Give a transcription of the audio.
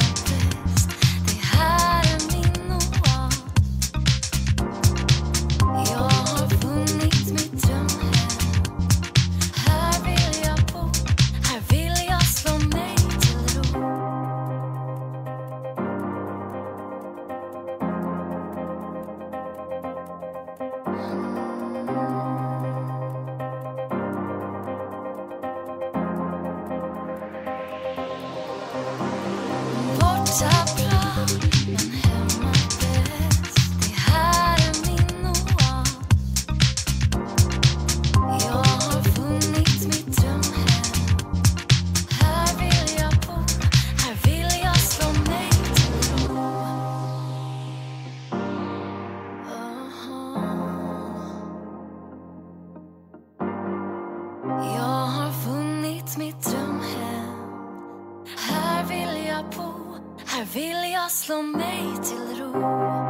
someone stop Vill jag slå mig till ro.